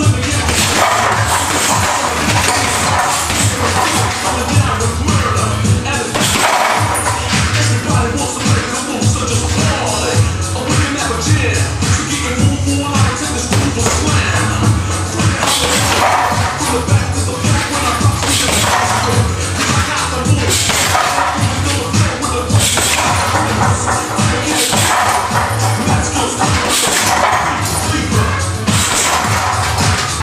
Absolutely.